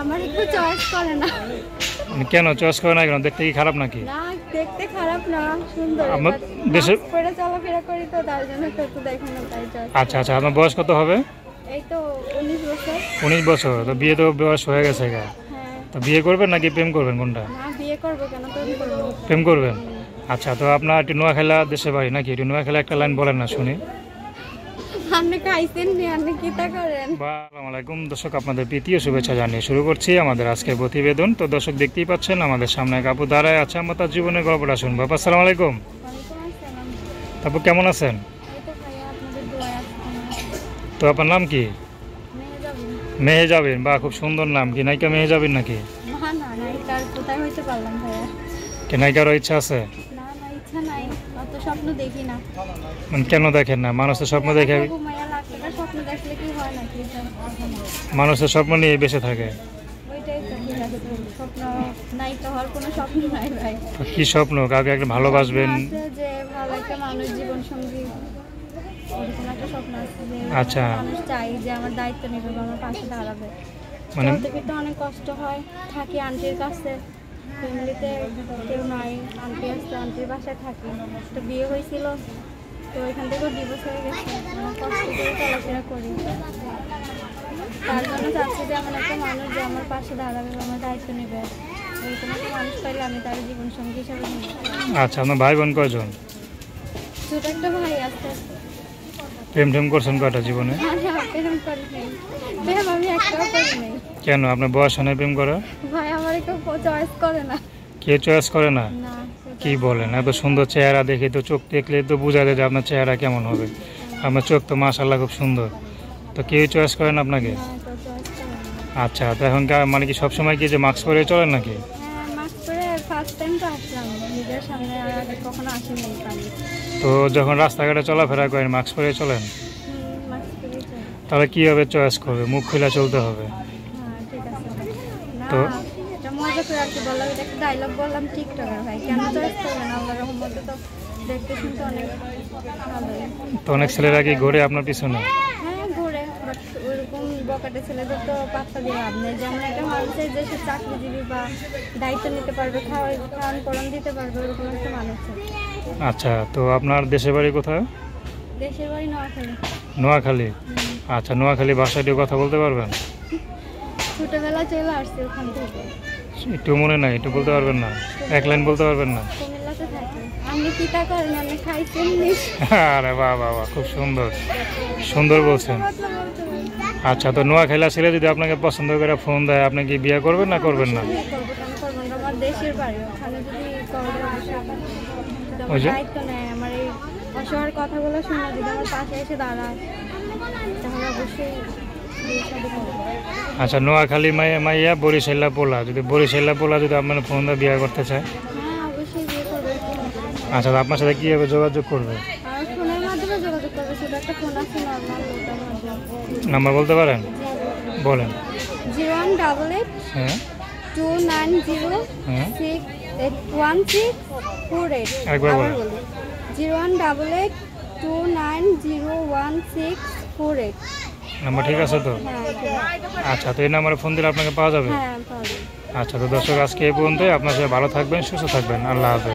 আমার একটু চয়েস করে না। মানে কেন চয়েস করে না কেন? দেখতে কি খারাপ নাকি? না দেখতে খারাপ না সুন্দর আমার দেশে- পরে চলাফেরা করি তো তার জন্য একটু একটু তাই চয়েস আচ্ছা আচ্ছা আপনার বয়স কত হবে? এই তো উনিশ বছর। তো বিয়ে তো বয়স হয়ে গেছে গা। হ্যাঁ। তো বিয়ে করবেন নাকি প্রেম করবেন কোনটা? না বিয়ে করব কেন? তৈরি করব। প্রেম করবেন? আচ্ছা তো আপনার একটু নোয়াখালা দেশে বাড়ি নাকি? একটু নোয়াখালা একটা লাইন বলেন না শুনি। আপনি খাইছেন নি? আপনি কি তা করেন? আসসালামু আলাইকুম দর্শক আপনাদের শুভেচ্ছা জানিয়ে শুরু করছি আমাদের আজকের প্রতিবেদন। তো দর্শক দেখতেই পাচ্ছেন আমাদের সামনে এক আপু দাঁড়ায় আছে আমরা তার জীবনের গল্পটা শুনব। আপা আসসালামু আলাইকুম। তারপর কেমন আছেন? তো আপনার নাম কি? বা খুব সুন্দর নাম। কি নায়িকা মেহে যাবেন নাকি? না না নাই কার কোথায় হইতে পারলাম ভাইয়া? কি নায়িকারও ইচ্ছা আছে? স্বপ্ন দেখি না। মানে কেন দেখেন না? মানুষের স্বপ্ন দেখে স্বপ্ন দেখলে কি হয় নাকি? মানুষের স্বপ্ন নিয়ে বেঁচে থাকে। কি স্বপ্ন কাউকে একটা ভালোবাসবেন আচ্ছা। মানে অনেক কষ্ট হয়। থাকি আন্টির কাছে। ফ্যামিলিতে কেউ নাই। আন্টি আসছে আন্টির বাসায় থাকি। তো বিয়ে হয়েছিল তো এখান থেকেও ডিভোর্স হয়ে গেছে। কষ্ট করে চলাফেরা করি। তার জন্য চাচ্ছি যে এমন একটা মানুষ যে আমার পাশে দাঁড়াবে আমার দায়িত্ব নেবে। এরকম একটা মানুষ পাইলে আমি তার জীবন সঙ্গী হিসাবে আচ্ছা আপনার ভাই বোন কয়জন? ছোট একটা ভাই আছে। প্রেম টেম করছেন কয়টা জীবনে? করি নাই। কেন আপনার বয়স হয় না প্রেম করা? ভাই আমার কেউ চয়েস করে না। কে চয়েস করে না। কি বলেন? এত সুন্দর চেহারা দেখে তো চোখ দেখলে তো বোঝা যায় যে আপনার চেহারা কেমন হবে। আপনার চোখ তো মাশাল্লাহ খুব সুন্দর। তো কেউ চয়েস করেন আপনাকে? আচ্ছা তো এখন মানে কি সবসময় কি যে মাস্ক পরে চলেন নাকি? হ্যাঁ তো যখন রাস্তাঘাটে চলাফেরা করেন মাস্ক পরে চলেন? তাহলে কীভাবে চয়েস করবে? মুখ খুলে চলতে হবে। হ্যাঁ তো? করে আর কি বললাম এটা একটা ডায়লগ বললাম টিকটকের ভাই কেন চয়েস করবেন আল্লাহ রহমতে তো দেখতে শুনতে অনেক ভালোই। তো অনেক ছেলেরা কি ঘুরে আপনার পিছনে? হ্যাঁ ঘুরে বাট ওইরকম বকাটে ছেলেদের তো পাত্তা দিয়ে লাভ নেই। যেমন একটা মানুষের যে সে চাকরিজীবী বা দায়িত্ব নিতে পারবে খাওয়া খাওয়ান পড়ান দিতে পারবে ওরকম একটা মানুষ আচ্ছা তো আপনার দেশের বাড়ি কোথায়? দেশের বাড়ি নোয়াখালী। নোয়াখালী? আচ্ছা নোয়াখালী ভাষাটিও কথা বলতে পারবেন? ছোটবেলা চলে আসছে ওখান থেকে। একটু মনে নাই একটু বলতে পারবেন না এক লাইন বলতে পারবেন না কুমিল্লাতে থাকি আপনি কি তা করেন আপনি খাইছেন নি আরে বাহ বাহ খুব সুন্দর সুন্দর বলছেন কথা। আচ্ছা তো নোয়াখালী ছেলে যদি আপনাকে পছন্দ করে ফোন দেয় আপনি কি বিয়ে করবেন না করবেন না না? আমার নেয় শুনে যদি পাশে এসে দাঁড়ায় তাহলে অবশ্যই। আচ্ছা নোয়াখালী মাইয়া মাইয়া বরিশাল্লা পোলা। যদি বরিশাল্লা পোলা যদি আপনার ফোন দিয়ে বিয়ে করতে চায়? আচ্ছা আপনার সাথে কীভাবে যোগাযোগ করবে? নাম্বার বলতে পারেন? বলেন। জিরো ওয়ান ডাবল এইট হ্যাঁ। Two nine zero six eight one six four eight. Zero one double eight two nine zero one six four eight. Number ঠিক আছে তো? হ্যাঁ। আচ্ছা তো এই নাম্বারে ফোন দিলে আপনাকে পাওয়া যাবে? হ্যাঁ আচ্ছা তো দর্শক আজকে এই পর্যন্তই। আপনার সাথে ভালো থাকবেন সুস্থ থাকবেন। আল্লাহ হাফেজ।